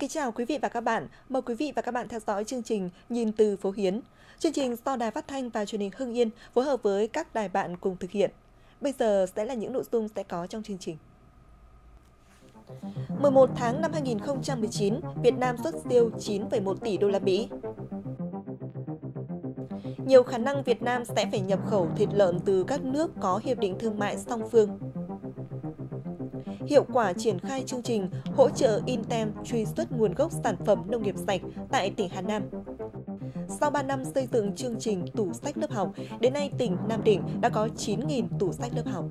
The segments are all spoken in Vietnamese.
Kính chào quý vị và các bạn. Mời quý vị và các bạn theo dõi chương trình Nhìn từ phố Hiến. Chương trình do Đài Phát thanh và Truyền hình Hưng Yên phối hợp với các đài bạn cùng thực hiện. Bây giờ sẽ là những nội dung sẽ có trong chương trình. 11 tháng năm 2019, Việt Nam xuất siêu 9,1 tỷ đô la Mỹ. Nhiều khả năng Việt Nam sẽ phải nhập khẩu thịt lợn từ các nước có hiệp định thương mại song phương hiệu quả triển khai chương trình hỗ trợ Intem truy xuất nguồn gốc sản phẩm nông nghiệp sạch tại tỉnh Hà Nam. Sau 3 năm xây dựng chương trình tủ sách lớp học, đến nay tỉnh Nam Định đã có 9.000 tủ sách lớp học.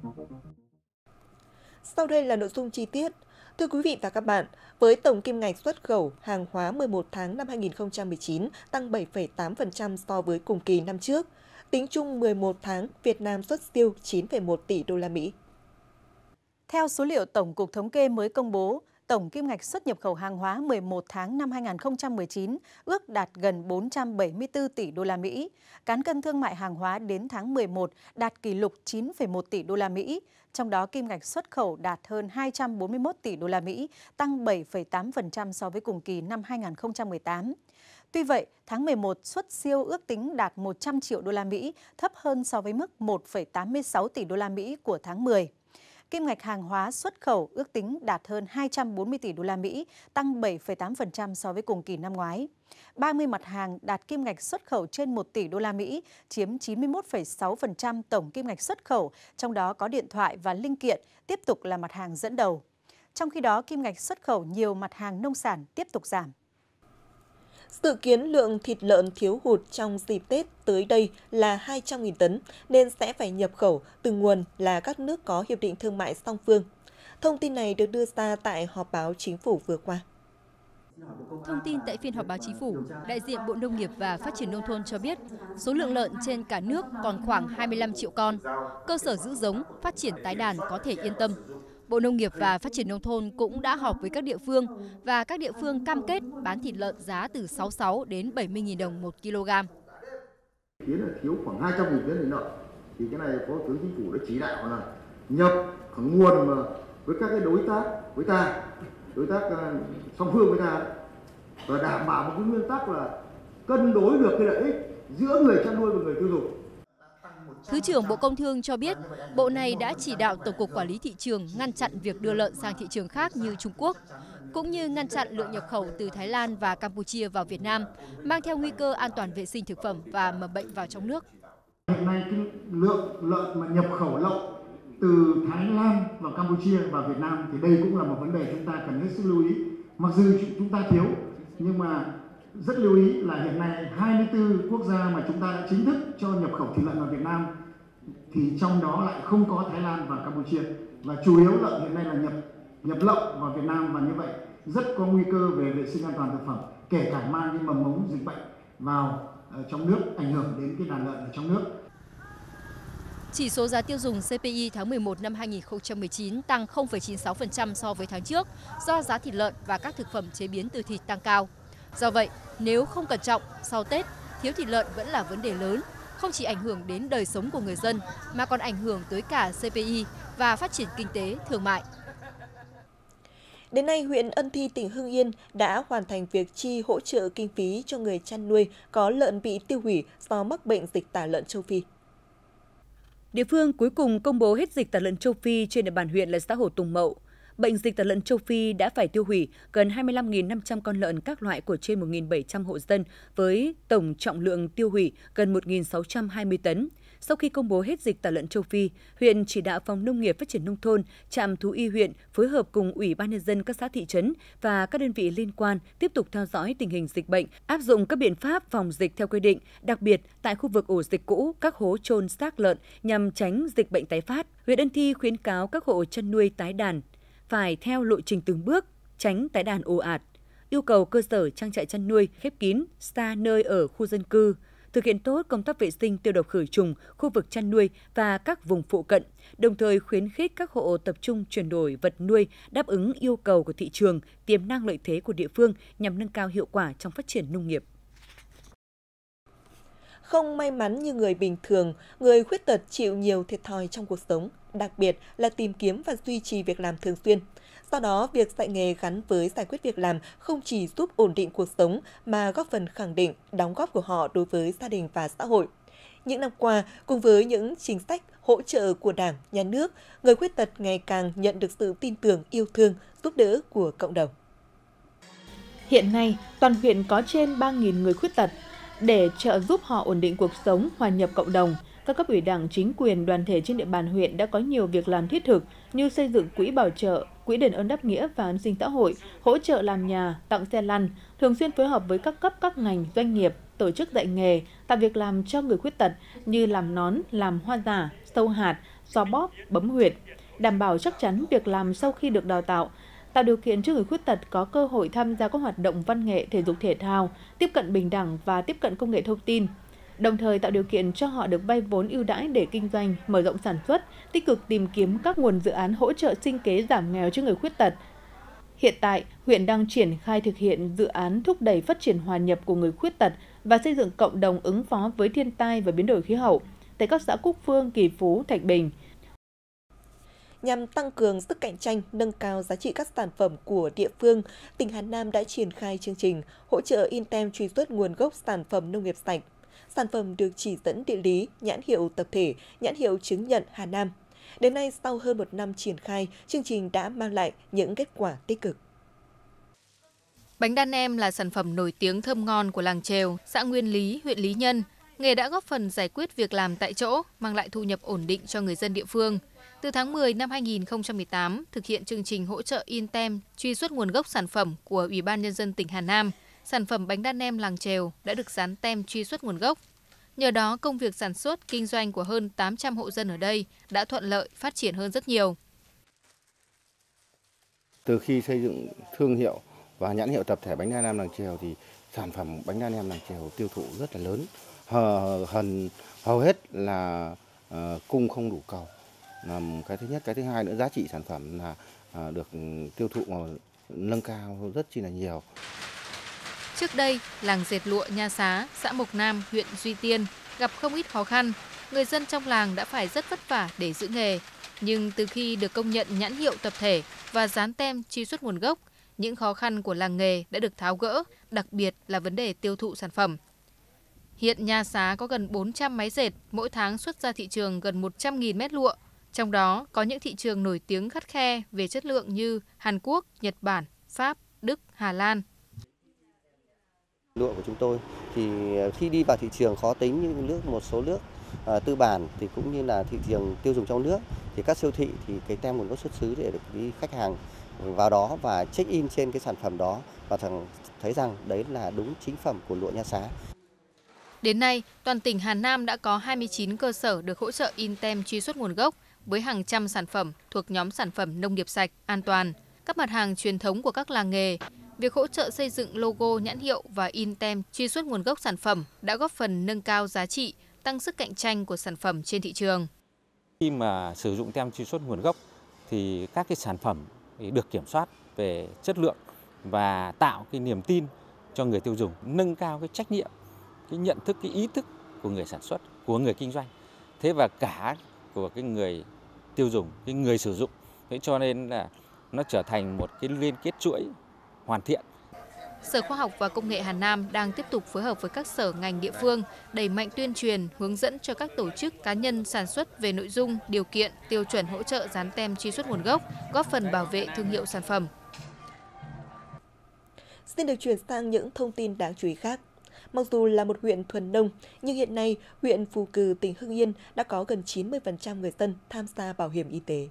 Sau đây là nội dung chi tiết. Thưa quý vị và các bạn, với tổng kim ngạch xuất khẩu hàng hóa 11 tháng năm 2019 tăng 7,8% so với cùng kỳ năm trước, tính chung 11 tháng Việt Nam xuất siêu 9,1 tỷ đô la Mỹ. Theo số liệu Tổng cục Thống kê mới công bố, tổng kim ngạch xuất nhập khẩu hàng hóa 11 tháng năm 2019 ước đạt gần 474 tỷ đô la Mỹ. Cán cân thương mại hàng hóa đến tháng 11 đạt kỷ lục 9,1 tỷ đô la Mỹ, trong đó kim ngạch xuất khẩu đạt hơn 241 tỷ đô la Mỹ, tăng 7,8% so với cùng kỳ năm 2018. Tuy vậy, tháng 11 xuất siêu ước tính đạt 100 triệu đô la Mỹ, thấp hơn so với mức 1,86 tỷ đô la Mỹ của tháng 10 kim ngạch hàng hóa xuất khẩu ước tính đạt hơn 240 tỷ đô la Mỹ, tăng 7,8% so với cùng kỳ năm ngoái. 30 mặt hàng đạt kim ngạch xuất khẩu trên 1 tỷ đô la Mỹ, chiếm 91,6% tổng kim ngạch xuất khẩu, trong đó có điện thoại và linh kiện tiếp tục là mặt hàng dẫn đầu. Trong khi đó, kim ngạch xuất khẩu nhiều mặt hàng nông sản tiếp tục giảm. Dự kiến lượng thịt lợn thiếu hụt trong dịp Tết tới đây là 200.000 tấn, nên sẽ phải nhập khẩu từ nguồn là các nước có hiệp định thương mại song phương. Thông tin này được đưa ra tại họp báo chính phủ vừa qua. Thông tin tại phiên họp báo chính phủ, đại diện Bộ Nông nghiệp và Phát triển Nông thôn cho biết số lượng lợn trên cả nước còn khoảng 25 triệu con. Cơ sở giữ giống, phát triển tái đàn có thể yên tâm. Bộ Nông nghiệp và Phát triển Nông thôn cũng đã họp với các địa phương và các địa phương cam kết bán thịt lợn giá từ 66 đến 70.000 đồng một kg. Kiến là thiếu khoảng 200 000 tấn thịt lợn. Thì cái này Phó Thủ Chính phủ đã chỉ đạo là nhập cái nguồn mà với các cái đối tác với ta, đối tác ờ, song phương với ta và đảm bảo một cái nguyên tắc là cân đối được cái lợi ích giữa người chăn nuôi và người tiêu dùng. Thứ trưởng Bộ Công Thương cho biết, Bộ này đã chỉ đạo Tổng cục Quản lý Thị trường ngăn chặn việc đưa lợn sang thị trường khác như Trung Quốc, cũng như ngăn chặn lượng nhập khẩu từ Thái Lan và Campuchia vào Việt Nam, mang theo nguy cơ an toàn vệ sinh thực phẩm và mầm bệnh vào trong nước. Hiện nay cái lượng lợn mà nhập khẩu lậu từ Thái Lan và Campuchia vào Việt Nam thì đây cũng là một vấn đề chúng ta cần hết sức lưu ý. Mặc dù chúng ta thiếu nhưng mà rất lưu ý là hiện nay 24 quốc gia mà chúng ta đã chính thức cho nhập khẩu thịt lợn vào Việt Nam thì trong đó lại không có Thái Lan và Campuchia và chủ yếu lợn hiện nay là nhập nhập lậu vào Việt Nam và như vậy rất có nguy cơ về vệ sinh an toàn thực phẩm kể cả mang cái mầm mống dịch bệnh vào ờ, trong nước ảnh hưởng đến cái đàn lợn ở trong nước. Chỉ số giá tiêu dùng CPI tháng 11 năm 2019 tăng 0,96% so với tháng trước do giá thịt lợn và các thực phẩm chế biến từ thịt tăng cao. Do vậy, nếu không cẩn trọng, sau Tết, thiếu thịt lợn vẫn là vấn đề lớn, không chỉ ảnh hưởng đến đời sống của người dân mà còn ảnh hưởng tới cả CPI và phát triển kinh tế, thương mại. Đến nay, huyện Ân Thi, tỉnh Hưng Yên đã hoàn thành việc chi hỗ trợ kinh phí cho người chăn nuôi có lợn bị tiêu hủy do mắc bệnh dịch tả lợn châu Phi. Địa phương cuối cùng công bố hết dịch tả lợn châu Phi trên địa bàn huyện là xã Hồ Tùng Mậu bệnh dịch tả lợn châu Phi đã phải tiêu hủy gần 25.500 con lợn các loại của trên 1.700 hộ dân với tổng trọng lượng tiêu hủy gần 1.620 tấn. Sau khi công bố hết dịch tả lợn châu Phi, huyện chỉ đạo Phòng Nông nghiệp Phát triển Nông thôn, trạm thú y huyện phối hợp cùng Ủy ban Nhân dân các xã thị trấn và các đơn vị liên quan tiếp tục theo dõi tình hình dịch bệnh, áp dụng các biện pháp phòng dịch theo quy định, đặc biệt tại khu vực ổ dịch cũ, các hố trôn xác lợn nhằm tránh dịch bệnh tái phát. Huyện Ân Thi khuyến cáo các hộ chăn nuôi tái đàn phải theo lộ trình từng bước, tránh tái đàn ồ ạt, yêu cầu cơ sở trang trại chăn nuôi khép kín, xa nơi ở khu dân cư, thực hiện tốt công tác vệ sinh tiêu độc khử trùng khu vực chăn nuôi và các vùng phụ cận, đồng thời khuyến khích các hộ tập trung chuyển đổi vật nuôi đáp ứng yêu cầu của thị trường, tiềm năng lợi thế của địa phương nhằm nâng cao hiệu quả trong phát triển nông nghiệp. Không may mắn như người bình thường, người khuyết tật chịu nhiều thiệt thòi trong cuộc sống, đặc biệt là tìm kiếm và duy trì việc làm thường xuyên. Do đó, việc dạy nghề gắn với giải quyết việc làm không chỉ giúp ổn định cuộc sống mà góp phần khẳng định đóng góp của họ đối với gia đình và xã hội. Những năm qua, cùng với những chính sách hỗ trợ của Đảng, Nhà nước, người khuyết tật ngày càng nhận được sự tin tưởng, yêu thương, giúp đỡ của cộng đồng. Hiện nay, toàn huyện có trên 3.000 người khuyết tật. Để trợ giúp họ ổn định cuộc sống, hòa nhập cộng đồng, các cấp ủy đảng, chính quyền, đoàn thể trên địa bàn huyện đã có nhiều việc làm thiết thực như xây dựng quỹ bảo trợ, quỹ đền ơn đáp nghĩa và an sinh xã hội, hỗ trợ làm nhà, tặng xe lăn, thường xuyên phối hợp với các cấp các ngành, doanh nghiệp, tổ chức dạy nghề, tạo việc làm cho người khuyết tật như làm nón, làm hoa giả, sâu hạt, xò bóp, bấm huyệt, đảm bảo chắc chắn việc làm sau khi được đào tạo, tạo điều kiện cho người khuyết tật có cơ hội tham gia các hoạt động văn nghệ, thể dục thể thao, tiếp cận bình đẳng và tiếp cận công nghệ thông tin, đồng thời tạo điều kiện cho họ được vay vốn ưu đãi để kinh doanh, mở rộng sản xuất, tích cực tìm kiếm các nguồn dự án hỗ trợ sinh kế giảm nghèo cho người khuyết tật. Hiện tại, huyện đang triển khai thực hiện dự án thúc đẩy phát triển hòa nhập của người khuyết tật và xây dựng cộng đồng ứng phó với thiên tai và biến đổi khí hậu tại các xã Cúc Phương, Kỳ Phú, Thạch Bình. Nhằm tăng cường sức cạnh tranh, nâng cao giá trị các sản phẩm của địa phương, tỉnh Hà Nam đã triển khai chương trình hỗ trợ Intem truy xuất nguồn gốc sản phẩm nông nghiệp sạch sản phẩm được chỉ dẫn địa lý, nhãn hiệu tập thể, nhãn hiệu chứng nhận Hà Nam. Đến nay, sau hơn một năm triển khai, chương trình đã mang lại những kết quả tích cực. Bánh đan em là sản phẩm nổi tiếng thơm ngon của làng Trèo, xã Nguyên Lý, huyện Lý Nhân. Nghề đã góp phần giải quyết việc làm tại chỗ, mang lại thu nhập ổn định cho người dân địa phương. Từ tháng 10 năm 2018, thực hiện chương trình hỗ trợ Intem truy xuất nguồn gốc sản phẩm của Ủy ban Nhân dân tỉnh Hà Nam – sản phẩm bánh đa nem làng trèo đã được dán tem truy xuất nguồn gốc. Nhờ đó, công việc sản xuất, kinh doanh của hơn 800 hộ dân ở đây đã thuận lợi, phát triển hơn rất nhiều. Từ khi xây dựng thương hiệu và nhãn hiệu tập thể bánh đa nam làng trèo thì sản phẩm bánh đa nam làng trèo tiêu thụ rất là lớn. Hờ, hần, hầu hết là uh, cung không đủ cầu. Là cái thứ nhất, cái thứ hai nữa giá trị sản phẩm là uh, được tiêu thụ nâng cao rất chi là nhiều. Trước đây, làng dệt lụa Nha Xá, xã Mộc Nam, huyện Duy Tiên gặp không ít khó khăn. Người dân trong làng đã phải rất vất vả để giữ nghề. Nhưng từ khi được công nhận nhãn hiệu tập thể và dán tem truy xuất nguồn gốc, những khó khăn của làng nghề đã được tháo gỡ, đặc biệt là vấn đề tiêu thụ sản phẩm. Hiện Nha Xá có gần 400 máy dệt, mỗi tháng xuất ra thị trường gần 100.000 mét lụa. Trong đó có những thị trường nổi tiếng khắt khe về chất lượng như Hàn Quốc, Nhật Bản, Pháp, Đức, Hà Lan, lụa của chúng tôi thì ờ, khi đi vào thị trường khó tính như nước một số nước à, tư bản thì cũng như là thị trường tiêu dùng trong nước thì các siêu thị thì cái tem nguồn gốc xuất xứ để được đi khách hàng vào đó và check in trên cái sản phẩm đó và thằng thấy rằng đấy là đúng chính phẩm của lụa Nha Xá. Đến nay, toàn tỉnh Hà Nam đã có 29 cơ sở được hỗ trợ in tem truy xuất nguồn gốc với hàng trăm sản phẩm thuộc nhóm sản phẩm nông nghiệp sạch, an toàn, các mặt hàng truyền thống của các làng nghề, Việc hỗ trợ xây dựng logo, nhãn hiệu và in tem truy xuất nguồn gốc sản phẩm đã góp phần nâng cao giá trị, tăng sức cạnh tranh của sản phẩm trên thị trường. Khi mà sử dụng tem truy xuất nguồn gốc thì các cái sản phẩm được kiểm soát về chất lượng và tạo cái niềm tin cho người tiêu dùng, nâng cao cái trách nhiệm, cái nhận thức, cái ý thức của người sản xuất, của người kinh doanh. Thế và cả của cái người tiêu dùng, cái người sử dụng. Thế cho nên là nó trở thành một cái liên kết chuỗi hoàn thiện. Sở Khoa học và Công nghệ Hà Nam đang tiếp tục phối hợp với các sở ngành địa phương đẩy mạnh tuyên truyền, hướng dẫn cho các tổ chức cá nhân sản xuất về nội dung, điều kiện, tiêu chuẩn hỗ trợ dán tem truy xuất nguồn gốc, góp phần bảo vệ thương hiệu sản phẩm. Xin được chuyển sang những thông tin đáng chú ý khác. Mặc dù là một huyện thuần nông, nhưng hiện nay huyện Phù Cử, tỉnh Hưng Yên đã có gần 90% người dân tham gia bảo hiểm y tế.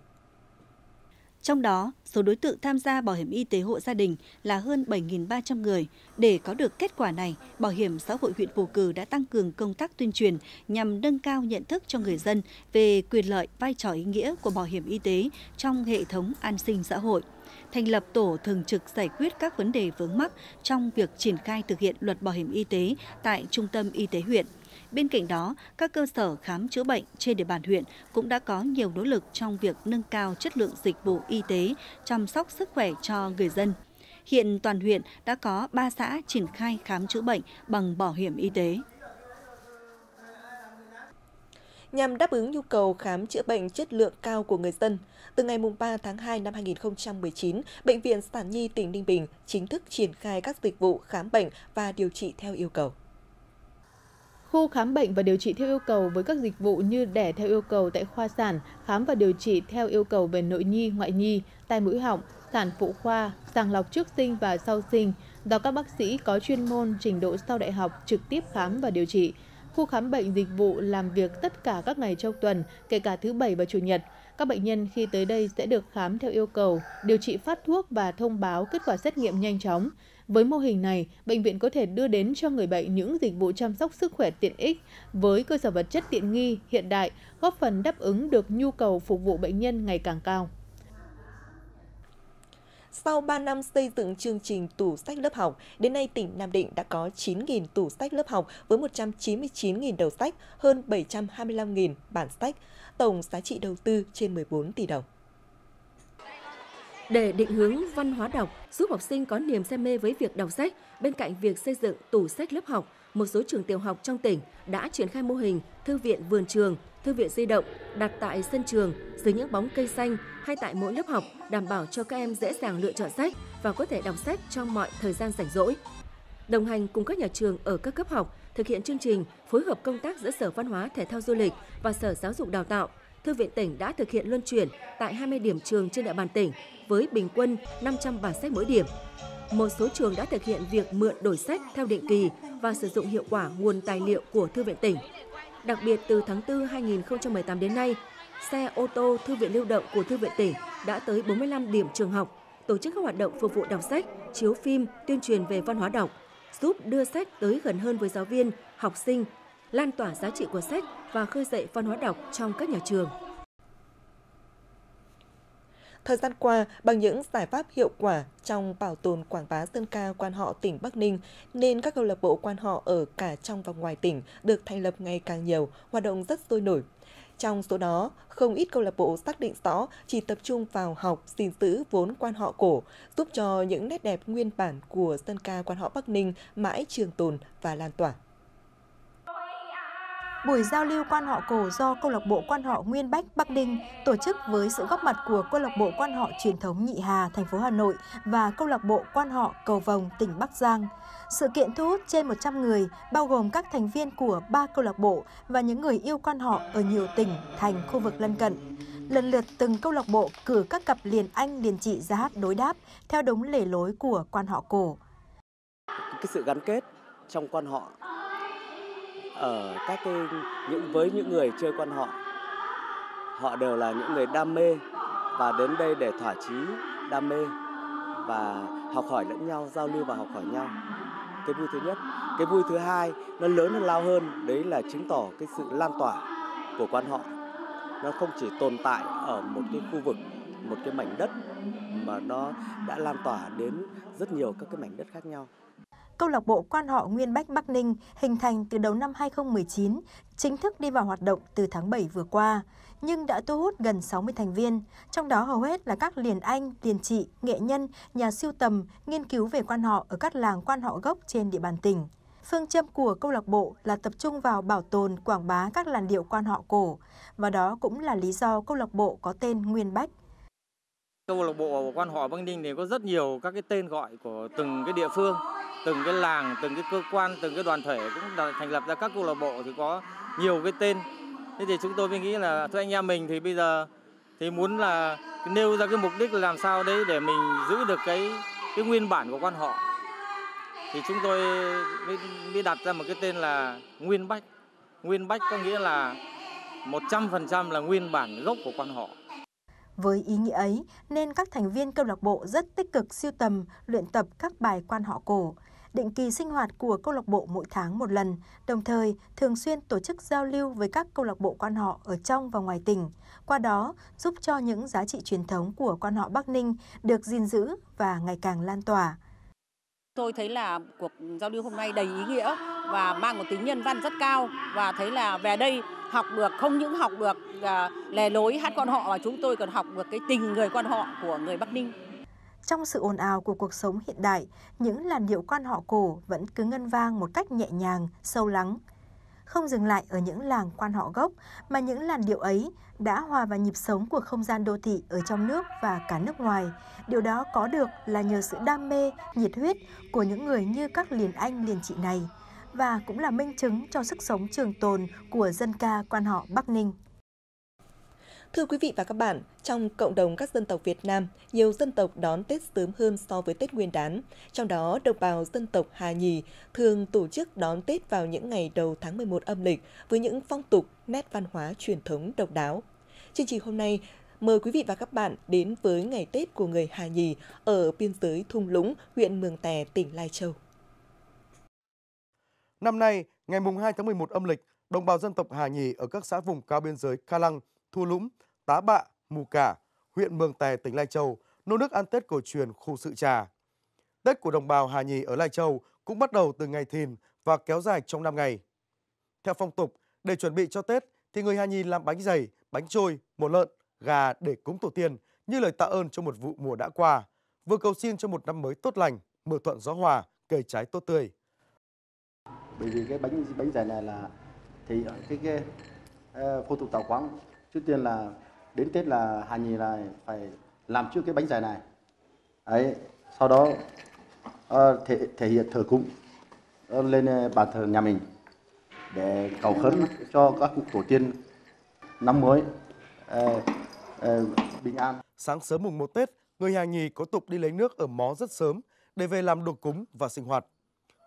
Trong đó, số đối tượng tham gia bảo hiểm y tế hộ gia đình là hơn 7.300 người. Để có được kết quả này, Bảo hiểm xã hội huyện Phù Cử đã tăng cường công tác tuyên truyền nhằm nâng cao nhận thức cho người dân về quyền lợi, vai trò ý nghĩa của bảo hiểm y tế trong hệ thống an sinh xã hội thành lập tổ thường trực giải quyết các vấn đề vướng mắc trong việc triển khai thực hiện luật bảo hiểm y tế tại Trung tâm Y tế huyện. Bên cạnh đó, các cơ sở khám chữa bệnh trên địa bàn huyện cũng đã có nhiều nỗ lực trong việc nâng cao chất lượng dịch vụ y tế, chăm sóc sức khỏe cho người dân. Hiện toàn huyện đã có 3 xã triển khai khám chữa bệnh bằng bảo hiểm y tế. nhằm đáp ứng nhu cầu khám chữa bệnh chất lượng cao của người dân. Từ ngày 3 tháng 2 năm 2019, Bệnh viện Sản Nhi tỉnh Ninh Bình chính thức triển khai các dịch vụ khám bệnh và điều trị theo yêu cầu. Khu khám bệnh và điều trị theo yêu cầu với các dịch vụ như đẻ theo yêu cầu tại khoa sản, khám và điều trị theo yêu cầu về nội nhi, ngoại nhi, tai mũi họng, sản phụ khoa, sàng lọc trước sinh và sau sinh do các bác sĩ có chuyên môn trình độ sau đại học trực tiếp khám và điều trị. Khu khám bệnh dịch vụ làm việc tất cả các ngày trong tuần, kể cả thứ Bảy và Chủ nhật. Các bệnh nhân khi tới đây sẽ được khám theo yêu cầu, điều trị phát thuốc và thông báo kết quả xét nghiệm nhanh chóng. Với mô hình này, bệnh viện có thể đưa đến cho người bệnh những dịch vụ chăm sóc sức khỏe tiện ích với cơ sở vật chất tiện nghi, hiện đại, góp phần đáp ứng được nhu cầu phục vụ bệnh nhân ngày càng cao. Sau 3 năm xây dựng chương trình tủ sách lớp học, đến nay tỉnh Nam Định đã có 9.000 tủ sách lớp học với 199.000 đầu sách, hơn 725.000 bản sách, tổng giá trị đầu tư trên 14 tỷ đồng. Để định hướng văn hóa đọc, giúp học sinh có niềm say mê với việc đọc sách, bên cạnh việc xây dựng tủ sách lớp học, một số trường tiểu học trong tỉnh đã triển khai mô hình thư viện vườn trường, thư viện di động đặt tại sân trường dưới những bóng cây xanh hay tại mỗi lớp học đảm bảo cho các em dễ dàng lựa chọn sách và có thể đọc sách trong mọi thời gian rảnh rỗi. Đồng hành cùng các nhà trường ở các cấp học thực hiện chương trình phối hợp công tác giữa Sở Văn hóa, Thể thao Du lịch và Sở Giáo dục Đào tạo, Thư viện tỉnh đã thực hiện luân chuyển tại 20 điểm trường trên địa bàn tỉnh với bình quân 500 bản sách mỗi điểm. Một số trường đã thực hiện việc mượn đổi sách theo định kỳ và sử dụng hiệu quả nguồn tài liệu của Thư viện tỉnh. Đặc biệt từ tháng 4 2018 đến nay, xe ô tô Thư viện lưu động của Thư viện tỉnh đã tới 45 điểm trường học, tổ chức các hoạt động phục vụ đọc sách, chiếu phim, tuyên truyền về văn hóa đọc, giúp đưa sách tới gần hơn với giáo viên, học sinh, lan tỏa giá trị của sách và khơi dậy văn hóa đọc trong các nhà trường. Thời gian qua, bằng những giải pháp hiệu quả trong bảo tồn quảng bá dân ca quan họ tỉnh Bắc Ninh, nên các câu lạc bộ quan họ ở cả trong và ngoài tỉnh được thành lập ngày càng nhiều, hoạt động rất sôi nổi. Trong số đó, không ít câu lạc bộ xác định rõ chỉ tập trung vào học, gìn giữ vốn quan họ cổ, giúp cho những nét đẹp nguyên bản của dân ca quan họ Bắc Ninh mãi trường tồn và lan tỏa. Buổi giao lưu quan họ cổ do câu lạc bộ quan họ Nguyên Bách Bắc Ninh tổ chức với sự góp mặt của câu lạc bộ quan họ truyền thống Nhị Hà thành phố Hà Nội và câu lạc bộ quan họ Cầu Vồng tỉnh Bắc Giang. Sự kiện thu hút trên 100 người, bao gồm các thành viên của ba câu lạc bộ và những người yêu quan họ ở nhiều tỉnh, thành, khu vực lân cận. Lần lượt từng câu lạc bộ cử các cặp liền anh liền chị ra hát đối đáp theo đúng lề lối của quan họ cổ. Cái sự gắn kết trong quan họ ở các cái, những, với những người chơi quan họ họ đều là những người đam mê và đến đây để thỏa chí đam mê và học hỏi lẫn nhau, giao lưu và học hỏi nhau. Cái vui thứ nhất. Cái vui thứ hai, nó lớn hơn, lao hơn, đấy là chứng tỏ cái sự lan tỏa của quan họ. Nó không chỉ tồn tại ở một cái khu vực, một cái mảnh đất mà nó đã lan tỏa đến rất nhiều các cái mảnh đất khác nhau câu lạc bộ quan họ Nguyên Bách Bắc Ninh hình thành từ đầu năm 2019, chính thức đi vào hoạt động từ tháng 7 vừa qua, nhưng đã thu hút gần 60 thành viên, trong đó hầu hết là các liền anh, liền chị, nghệ nhân, nhà siêu tầm, nghiên cứu về quan họ ở các làng quan họ gốc trên địa bàn tỉnh. Phương châm của câu lạc bộ là tập trung vào bảo tồn, quảng bá các làn điệu quan họ cổ, và đó cũng là lý do câu lạc bộ có tên Nguyên Bách. Câu lạc bộ quan họ Bắc Ninh thì có rất nhiều các cái tên gọi của từng cái địa phương từng cái làng từng cái cơ quan từng cái đoàn thể cũng thành lập ra các câu lạc bộ thì có nhiều cái tên thế thì chúng tôi mới nghĩ là thưa anh em mình thì bây giờ thì muốn là nêu ra cái mục đích là làm sao đấy để mình giữ được cái cái nguyên bản của quan họ thì chúng tôi mới, mới đặt ra một cái tên là Nguyên Bách. Nguyên Bách có nghĩa là 100% là nguyên bản gốc của quan họ. Với ý nghĩa ấy, nên các thành viên câu lạc bộ rất tích cực siêu tầm, luyện tập các bài quan họ cổ, định kỳ sinh hoạt của câu lạc bộ mỗi tháng một lần, đồng thời thường xuyên tổ chức giao lưu với các câu lạc bộ quan họ ở trong và ngoài tỉnh, qua đó giúp cho những giá trị truyền thống của quan họ Bắc Ninh được gìn giữ và ngày càng lan tỏa. Tôi thấy là cuộc giao lưu hôm nay đầy ý nghĩa và mang một tính nhân văn rất cao và thấy là về đây học được không những học được à, lề lối hát quan họ mà chúng tôi còn học được cái tình người quan họ của người Bắc Ninh. Trong sự ồn ào của cuộc sống hiện đại, những làn điệu quan họ cổ vẫn cứ ngân vang một cách nhẹ nhàng, sâu lắng không dừng lại ở những làng quan họ gốc, mà những làn điệu ấy đã hòa vào nhịp sống của không gian đô thị ở trong nước và cả nước ngoài. Điều đó có được là nhờ sự đam mê, nhiệt huyết của những người như các liền anh liền chị này và cũng là minh chứng cho sức sống trường tồn của dân ca quan họ Bắc Ninh. Thưa quý vị và các bạn, trong cộng đồng các dân tộc Việt Nam, nhiều dân tộc đón Tết sớm hơn so với Tết Nguyên đán. Trong đó, đồng bào dân tộc Hà Nhì thường tổ chức đón Tết vào những ngày đầu tháng 11 âm lịch với những phong tục, nét văn hóa truyền thống độc đáo. Chương trình hôm nay mời quý vị và các bạn đến với ngày Tết của người Hà Nhì ở biên giới Thung Lũng, huyện Mường Tè, tỉnh Lai Châu. Năm nay, ngày mùng 2 tháng 11 âm lịch, đồng bào dân tộc Hà Nhì ở các xã vùng cao biên giới Ca Lăng, Thu Lũng, Tá Bạ, Mù Cả, huyện Mường Tè, tỉnh Lai Châu, nô nước ăn Tết cổ truyền khu sự trà. Tết của đồng bào Hà Nhì ở Lai Châu cũng bắt đầu từ ngày Thìn và kéo dài trong 5 ngày. Theo phong tục, để chuẩn bị cho Tết thì người Hà Nhì làm bánh dày, bánh trôi, một lợn, gà để cúng tổ tiên như lời tạ ơn cho một vụ mùa đã qua, vừa cầu xin cho một năm mới tốt lành, mưa thuận gió hòa, cây trái tốt tươi. Bởi vì cái bánh bánh dày này là thì cái cái ờ, uh, phong tục tàu quán trước tiên là đến Tết là Hà Nhì là phải làm trước cái bánh dài này. Ấy, sau đó uh, thể, thể hiện thờ cúng uh, lên ờ, bàn thờ nhà mình để cầu khấn cho các cụ tổ tiên năm mới uh, uh, bình an. Sáng sớm mùng 1 Tết, người Hà Nhì có tục đi lấy nước ở mó rất sớm để về làm đồ cúng và sinh hoạt.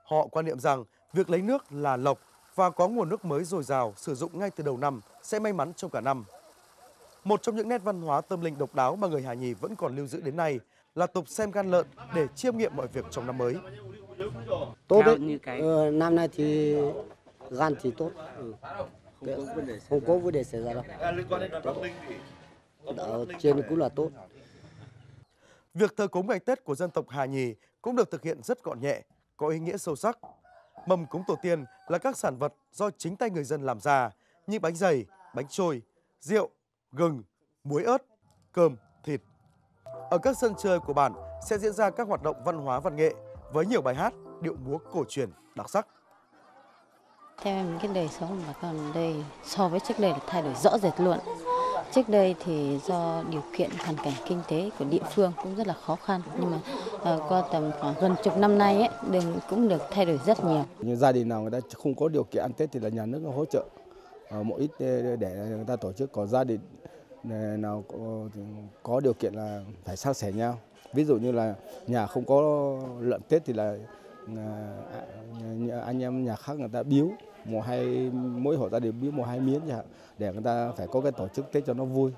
Họ quan niệm rằng việc lấy nước là lộc và có nguồn nước mới dồi dào sử dụng ngay từ đầu năm sẽ may mắn trong cả năm. Một trong những nét văn hóa tâm linh độc đáo mà người Hà Nhì vẫn còn lưu giữ đến nay là tục xem gan lợn để chiêm nghiệm mọi việc trong năm mới. Tốt đấy, ờ, năm nay thì gan thì tốt. Ừ. Không có vấn đề xảy ra đâu. Ở trên cũng là tốt. Việc thờ cúng ngày Tết của dân tộc Hà Nhì cũng được thực hiện rất gọn nhẹ, có ý nghĩa sâu sắc. Mâm cúng tổ tiên là các sản vật do chính tay người dân làm ra như bánh dày, bánh trôi, rượu, gừng, muối ớt, cơm, thịt. Ở các sân chơi của bản sẽ diễn ra các hoạt động văn hóa văn nghệ với nhiều bài hát, điệu múa cổ truyền đặc sắc. Theo em cái đời sống của bà con đây so với trước đây là thay đổi rõ rệt luôn. Trước đây thì do điều kiện hoàn cảnh kinh tế của địa phương cũng rất là khó khăn nhưng mà uh, qua tầm khoảng gần chục năm nay ấy, đường cũng được thay đổi rất nhiều. Như gia đình nào người ta không có điều kiện ăn Tết thì là nhà nước hỗ trợ uh, một ít để người ta tổ chức. Còn gia đình ờ, nào có, có điều kiện là phải san sẻ nhau. Ví dụ như là nhà không có lợn Tết thì là uh, anh em nhà khác người ta biếu một hai mỗi hộ gia đình biếu một hai miếng chẳng để người ta phải có cái tổ chức Tết cho nó vui.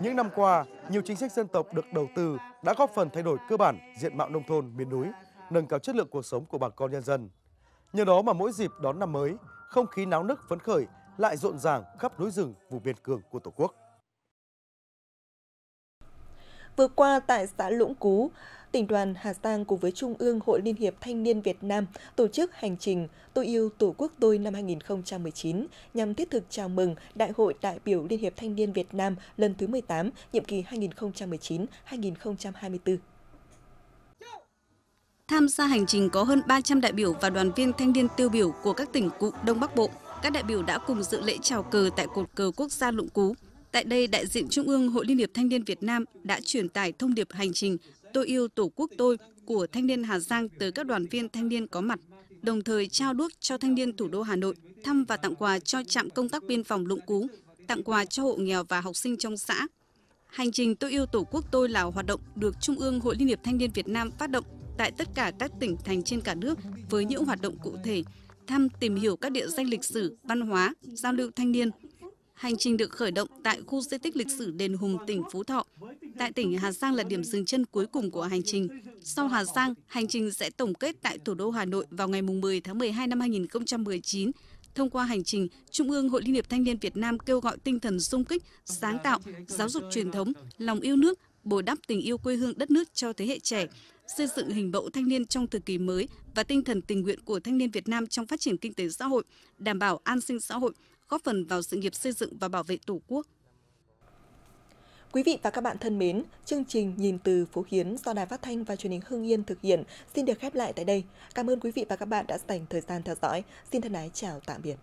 Những năm qua, nhiều chính sách dân tộc được đầu tư đã góp phần thay đổi cơ bản diện mạo nông thôn miền núi, nâng cao chất lượng cuộc sống của bà con nhân dân. Nhờ đó mà mỗi dịp đón năm mới, không khí náo nức phấn khởi lại rộn ràng khắp núi rừng vùng biên cương của Tổ quốc. Vừa qua tại xã Lũng Cú, tỉnh đoàn Hà Giang cùng với Trung ương Hội Liên hiệp Thanh niên Việt Nam tổ chức hành trình Tôi yêu Tổ quốc tôi năm 2019 nhằm thiết thực chào mừng Đại hội đại biểu Liên hiệp Thanh niên Việt Nam lần thứ 18, nhiệm kỳ 2019-2024. Tham gia hành trình có hơn 300 đại biểu và đoàn viên thanh niên tiêu biểu của các tỉnh cụm Đông Bắc Bộ. Các đại biểu đã cùng dự lễ chào cờ tại cột cờ quốc gia Lũng Cú. Tại đây, đại diện Trung ương Hội Liên hiệp Thanh niên Việt Nam đã truyền tải thông điệp hành trình Tôi yêu Tổ quốc tôi của thanh niên Hà Giang tới các đoàn viên thanh niên có mặt, đồng thời trao đuốc cho thanh niên thủ đô Hà Nội, thăm và tặng quà cho trạm công tác biên phòng Lũng Cú, tặng quà cho hộ nghèo và học sinh trong xã. Hành trình Tôi yêu Tổ quốc tôi là hoạt động được Trung ương Hội Liên hiệp Thanh niên Việt Nam phát động tại tất cả các tỉnh thành trên cả nước với những hoạt động cụ thể, thăm tìm hiểu các địa danh lịch sử, văn hóa, giao lưu thanh niên, Hành trình được khởi động tại khu di tích lịch sử Đền Hùng, tỉnh Phú Thọ. Tại tỉnh Hà Giang là điểm dừng chân cuối cùng của hành trình. Sau Hà Giang, hành trình sẽ tổng kết tại thủ đô Hà Nội vào ngày 10 tháng 12 năm 2019. Thông qua hành trình, Trung ương Hội Liên hiệp Thanh niên Việt Nam kêu gọi tinh thần sung kích, sáng tạo, giáo dục truyền thống, lòng yêu nước, bồi đắp tình yêu quê hương đất nước cho thế hệ trẻ, xây dựng hình mẫu thanh niên trong thời kỳ mới và tinh thần tình nguyện của thanh niên Việt Nam trong phát triển kinh tế xã hội, đảm bảo an sinh xã hội, góp phần vào sự nghiệp xây dựng và bảo vệ Tổ quốc. Quý vị và các bạn thân mến, chương trình Nhìn từ phố Hiến do Đài Phát thanh và Truyền hình Hưng Yên thực hiện xin được khép lại tại đây. Cảm ơn quý vị và các bạn đã dành thời gian theo dõi. Xin thân ái chào tạm biệt.